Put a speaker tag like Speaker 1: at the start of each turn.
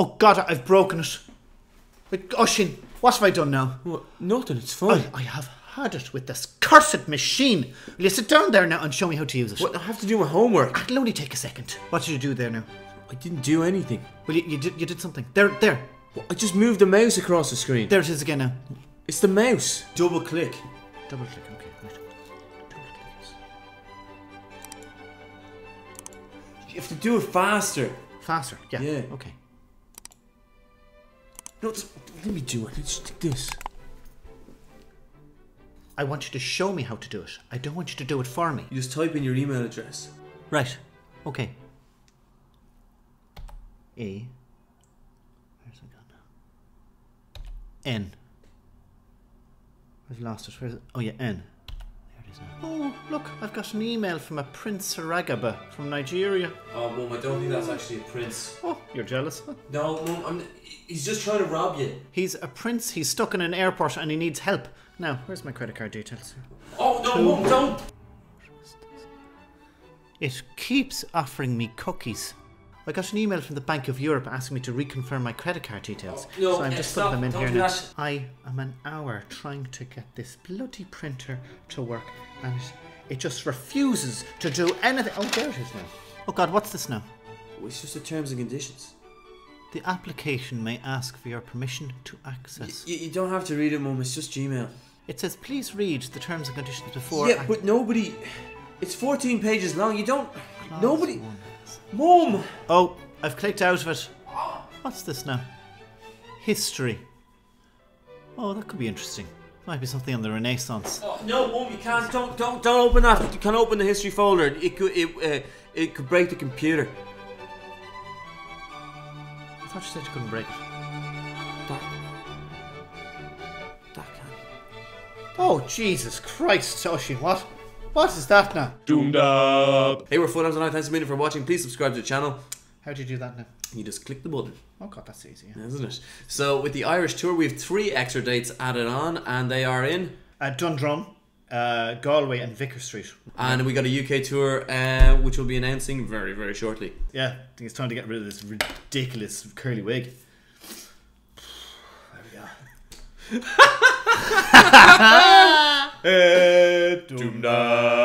Speaker 1: Oh God, I've broken it. Oisin, oh, what have I done now?
Speaker 2: What? Nothing, it's fine.
Speaker 1: I, I have had it with this cursed machine. Will you sit down there now and show me how to use it?
Speaker 2: What? I have to do my homework.
Speaker 1: It'll only take a second. What did you do there now?
Speaker 2: I didn't do anything.
Speaker 1: Well, you, you did you did something. There, there,
Speaker 2: I just moved the mouse across the screen.
Speaker 1: there it is again now.
Speaker 2: It's the mouse. Double click.
Speaker 1: Double click. Okay, right. Double click.
Speaker 2: You have to do it faster.
Speaker 1: Faster. Yeah.
Speaker 2: Yeah.
Speaker 1: Okay.
Speaker 2: No, just- let me do it. Let's do this.
Speaker 1: I want you to show me how to do it. I don't want you to do it for me.
Speaker 2: You just type in your email address.
Speaker 1: Right. Okay. A. Where's it gone now? N. I've lost it. Where's it? Oh yeah, N. Oh, look! I've got an email from a Prince Saragaba from Nigeria.
Speaker 2: Oh, mum, I don't think that's actually a prince.
Speaker 1: Oh, you're jealous? Huh?
Speaker 2: No, mum, I'm, he's just trying to rob you.
Speaker 1: He's a prince. He's stuck in an airport and he needs help. Now, where's my credit card details?
Speaker 2: Oh, no, mum, don't.
Speaker 1: It keeps offering me cookies. I got an email from the Bank of Europe asking me to reconfirm my credit card details.
Speaker 2: No,
Speaker 1: so I'm
Speaker 2: eh,
Speaker 1: just
Speaker 2: stop,
Speaker 1: putting them in here now.
Speaker 2: that.
Speaker 1: I am an hour trying to get this bloody printer to work and it, it just refuses to do anything. Oh, there it is now. Oh God, what's this now?
Speaker 2: Oh, It's just the terms and conditions.
Speaker 1: The application may ask for your permission to access.
Speaker 2: You, you don't have to read it, mum. It's just Gmail.
Speaker 1: It says, please read the terms and conditions before.
Speaker 2: yeah, but nobody. It's 14 pages long. You don't.
Speaker 1: Clause
Speaker 2: Nobody.
Speaker 1: one.
Speaker 2: Mum!
Speaker 1: Oh, I've clicked out of it. What's this now? History. Oh, that could be interesting. Might be something on the Renaissance.
Speaker 2: Oh, no, mum, you can't. Don't, don't, don't open that. You can't open the history folder. It could, it, uh, it could break the computer.
Speaker 1: I thought you said you couldn't break it.
Speaker 2: That, that can.
Speaker 1: Oh, Jesus Christ, Toshi, what? What is that now?
Speaker 3: Doomed up.
Speaker 2: Hey, we're Foil Arms and Thanks a million for watching. Please subscribe to the channel.
Speaker 1: How do you do that now?
Speaker 2: You just click the button,
Speaker 1: Oh God, that's easy. Yeah.
Speaker 2: isn't it? So with the Irish tour, we have three extra dates added on, and they are in.
Speaker 1: Uh, Dundrum, uh, Galway, and Vicar Street.
Speaker 2: And we got a UK tour, uh, which we'll be announcing very, very shortly.
Speaker 1: Yeah, I think it's time to get rid of this ridiculous curly wig. There we go.
Speaker 3: Doomed up.